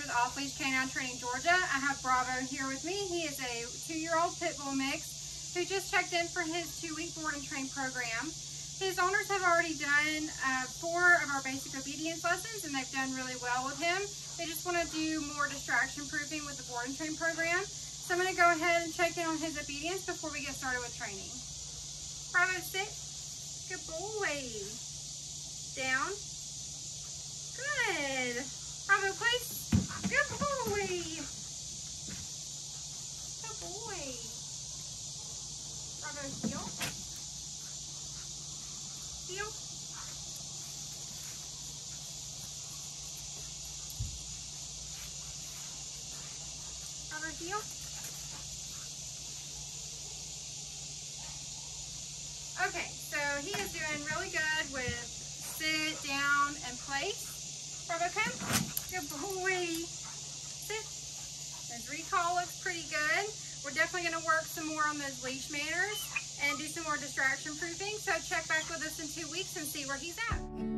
with Off Leash K9 Training Georgia. I have Bravo here with me. He is a two-year-old pit bull mix who just checked in for his two-week board and train program. His owners have already done uh, four of our basic obedience lessons and they've done really well with him. They just want to do more distraction proofing with the board and train program. So I'm going to go ahead and check in on his obedience before we get started with training. Bravo, sit. Good boy. Down. Good. Bravo, place. Good boy. Good boy. Bravo, heel. Heel. Bravo, heel. Okay, so he is doing really good with sit, down, and place. Bravo, come. Good boy. His recall looks pretty good. We're definitely going to work some more on those leash manners and do some more distraction proofing. So check back with us in two weeks and see where he's at.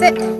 Boy.